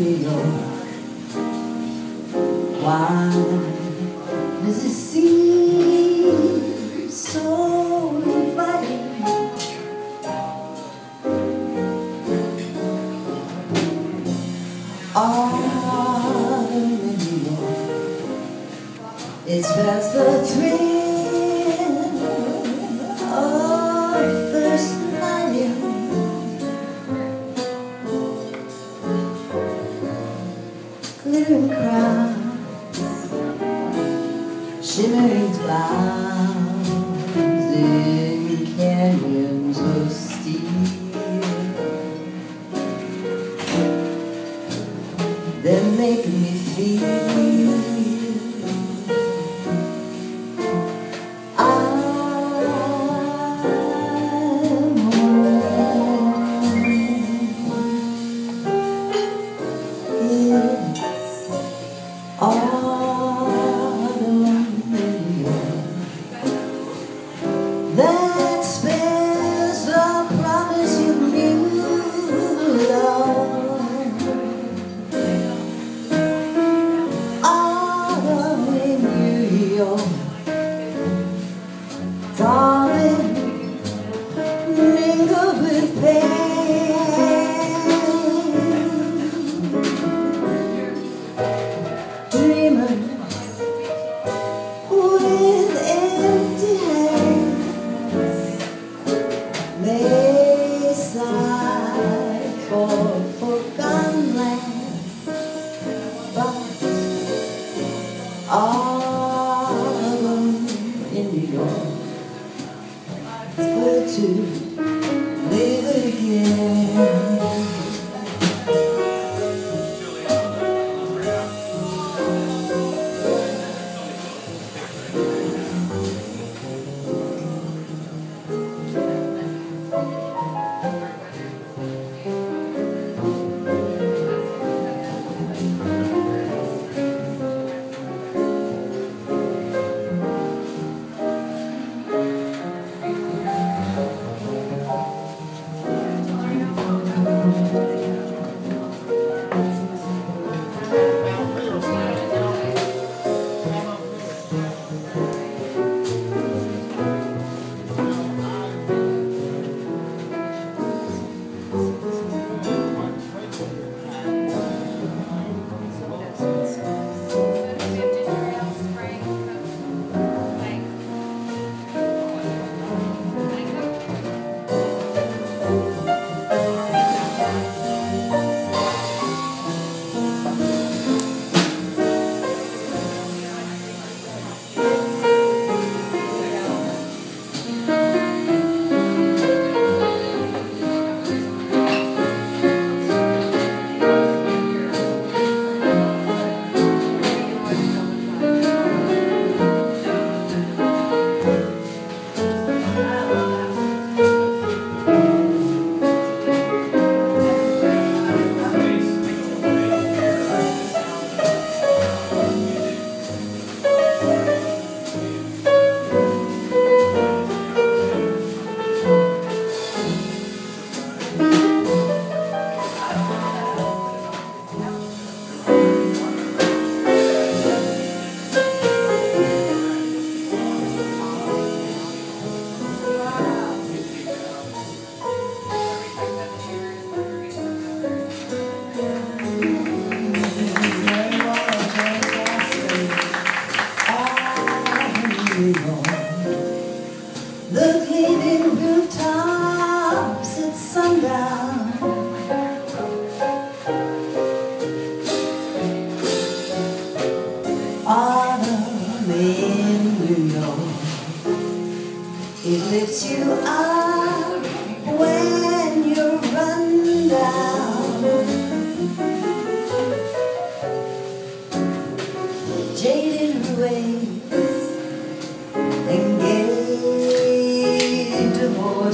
me go. Why does it seem so inviting? Oh, it's past the three. Mingled with pain. Dreamers with empty hands may for forgotten land, but autumn in New York, it's The gleaming rooftops at sundown. Autumn in New York? It lifts you up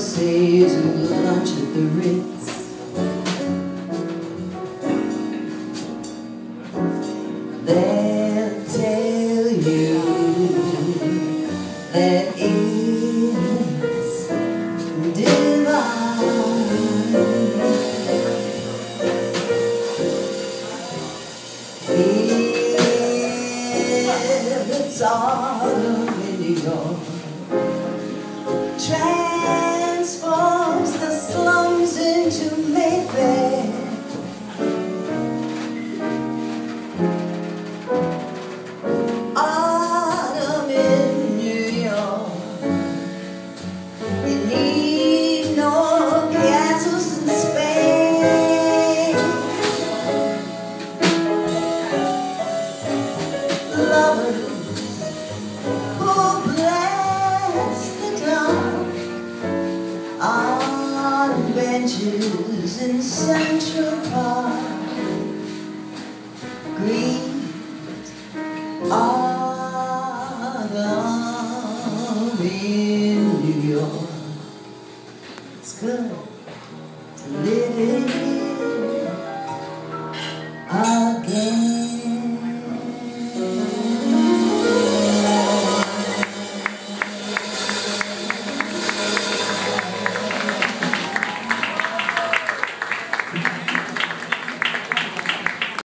saves her lunch at the Ritz. They'll tell you that it's divine. It's all in New York. Central Park Green autumn in New York It's good to live in